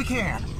we can.